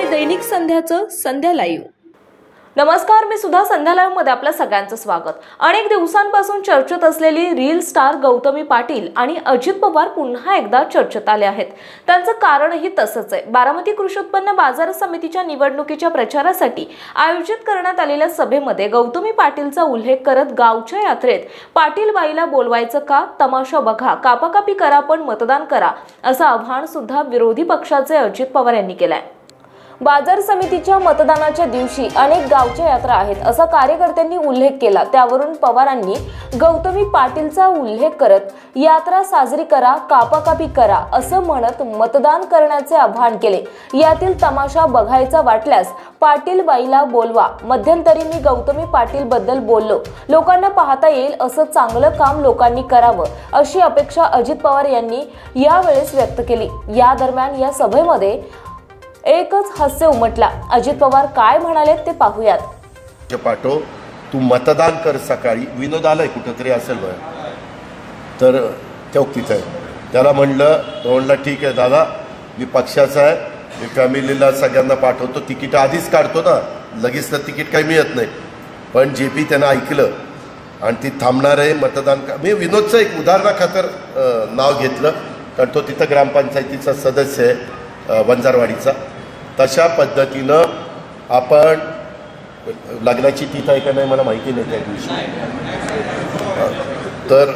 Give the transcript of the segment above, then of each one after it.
ऐकताय दैनिक संध्याचं संध्या लाईव्ह. नमस्कार मी सुद्धा संध्या लाईव्हमध्ये सगळ्यांचं स्वागत. अनेक दिवसांपासून चर्चेत असलेली रील स्टार गौतमी पाटील आणि अजित पवार पुन्हा एकदा चर्चेत आले आहेत. त्यांचं कारणही तसंच आहे. बारामती कृषी उत्पन्न बाजार समितीच्या निवडणुकीच्या प्रचारासाठी आयोजित करण्यात आलेल्या सभेमध्ये गौतमी पाटीलचा उल्लेख करत गावच्या यात्रेत पाटील बाईला बोलवायचं का? तमाशा बघा. कापाकापी करा पण मतदान करा असं आव्हान सुद्धा विरोधी पक्षाचे अजित पवार यांनी केलंय. बाजार समितीच्या मतदानाच्या दिवशी अनेक गावच्या यात्रा आहेत असा कार्यकर्त्यांनी उल्लेख केला. त्यावरून पवारांनी गौतमी पाटीलचा उल्लेख करत यात्रा साजरी करा कापाकापी करा असं म्हणत मतदान करण्याचे आवाहन केले. यातील तमाशा बघायचा वाटल्यास पाटील बाईला बोलवा. मध्यंतरी मी गौतमी पाटील बद्दल बोललो. लोकांना पाहता येईल असं चांगलं काम लोकांनी करावं अशी अपेक्षा अजित पवार यांनी यावेळेस व्यक्त केली. या दरम्यान या सभेमध्ये एकच हास्य उमटला. अजित पवार काय म्हणाले ते पाहूयात. पाठो पाठव तू मतदान कर सकाळी. विनोद आलाय कुठंतरी असेल बघ तर तो तिथं. आहे त्याला म्हणलं तो म्हणला ठीक आहे दादा मी पक्षाचा आहे. मी फॅमिलीला सगळ्यांना पाठवतो. तिकीट आधीच काढतो ना. लगेच तर तिकीट काही मिळत नाही. पण जे पी त्यानं ऐकलं आणि ती थांबणार आहे मतदान का मी विनोदचं एक उदाहरणाखातर नाव घेतलं. कारण तो तिथं ग्रामपंचायतीचा सदस्य आहे वंजारवाडीचा. तशा पद्धतीनं आपण लग्नाची तिथं आहे का नाही मला माहिती नाही त्या दिवशी. तर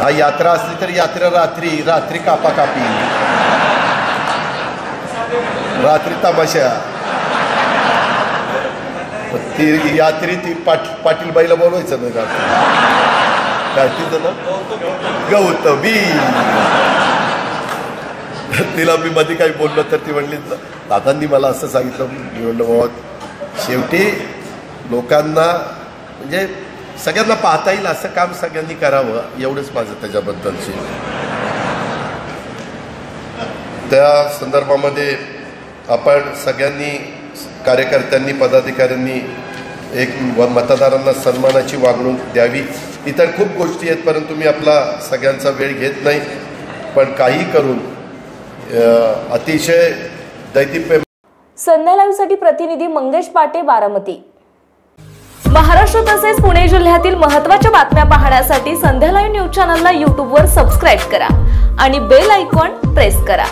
हा यात्रा असली तर यात्रा रात्री रात्री कापा कापी रात्री तमाशा. ती यात्री ती पाट पाटीलबाईला बोलवायचं नाही रात्री काय तिचं ना गौतमी. तिला मी मध्ये काही बोललो तर ती म्हणली दादांनी मला असं सांगितलं. मी म्हणलं बाबा शेवटी लोकांना म्हणजे सगळ्यांना पाहता येईल असं काम सगळ्यांनी करावं एवढंच माझं त्याच्याबद्दलचे. त्या संदर्भामध्ये आपण सगळ्यांनी कार्यकर्त्यांनी पदाधिकाऱ्यांनी एक व- मतदारांना सन्मानाची वागणूक द्यावी. इतर खूप गोष्टी आहेत परंतु मी आपला सगळ्यांचा वेळ घेत नाही. पण काही करून अतिशय दैदिप्य संध्या लाईव्हसाठी प्रतिनिधी मंगेश पाटे बारामती. महाराष्ट्र तसेच पुणे जिल्ह्यातील महत्त्वाच्या बातम्या पाहण्यासाठी संध्या लाईव्ह न्यूज चॅनलला यूट्यूबवर सबस्क्राईब करा आणि बेल आयकॉन प्रेस करा.